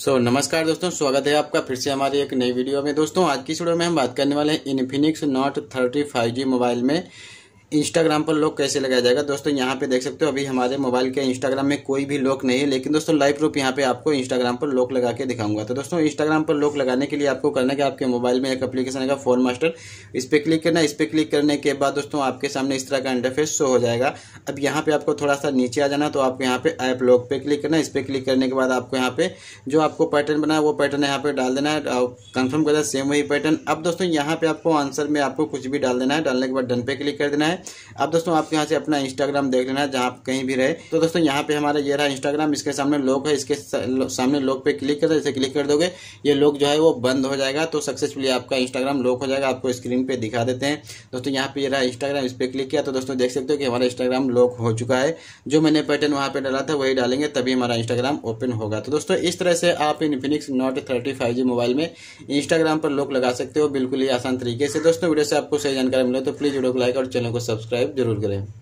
सो so, नमस्कार दोस्तों स्वागत है आपका फिर से हमारी एक नई वीडियो में। दोस्तों आज की वीडियो में हम बात करने वाले हैं Infinix note thirty five G mobile में। इंस्टाग्राम पर लॉक कैसे लगाया जाएगा? दोस्तों, यहाँ पे देख सकते हो, अभी हमारे मोबाइल के इंस्टाग्राम में कोई भी लॉक नहीं है, लेकिन दोस्तों लाइव प्रूफ यहाँ पे आपको इंस्टाग्राम पर लॉक लगा के दिखाऊँगा। तो दोस्तों इंस्टाग्राम पर लॉक लगाने के लिए आपको करना है आपके मोबाइल में एक अपलीकेशन है फ़ोन मास्टर इस पर क्लिक करना इस पर क्लिक करने के बाद दोस्तों, आपके सामने इस तरह का इंटरफेस शो हो जाएगा। अब यहाँ पे आपको थोड़ा सा नीचे आ जाना तो आपको यहाँ पे ऐप लॉक पे क्लिक करना इस पर क्लिक करने के बाद आपको यहाँ पे जो आपको पैटर्न बना है, वो पैटर्न यहाँ पे डाल देना है। कंफर्म करना सेम वही पैटर्न अब दोस्तों, यहाँ पे आपको आंसर में आपको कुछ भी डाल देना है। डालने के बाद डन पे क्लिक कर देना है। अब दोस्तों आपको यहाँ से अपना इंस्टाग्राम देख लेना है जहाँ कहीं भी रहे। तो दोस्तों यहाँ पे हमारा ये रहा इंस्टाग्राम इसके सामने लोग है, इसके सामने लोग पे क्लिक कर इसे क्लिक कर दोगे, ये लोग जो है वो बंद हो जाएगा तो सक्सेसफुली आपका इंस्टाग्राम लॉक हो जाएगा, आपको स्क्रीन पे दिखा देते हैं। दोस्तों यहाँ पे ये रहा इंस्टाग्राम इस पर क्लिक किया तो दोस्तों देख सकते हो कि हमारा इंस्टाग्राम लॉक हो चुका है। जो मैंने पैटर्न वहाँ पर डाला था, वही डालेंगे, तभी हमारा इंस्टाग्राम ओपन होगा। तो दोस्तों इस तरह से आप इन्फिनिक्स नोट थर्टी मोबाइल में इंस्टाग्राम पर लॉक लगा सकते हो, बिल्कुल ही आसान तरीके से। दोस्तों वीडियो से आपको सही जानकारी मिले तो प्लीज़ वीडियो को लाइक और चैनल को सब्सक्राइब ज़रूर करें।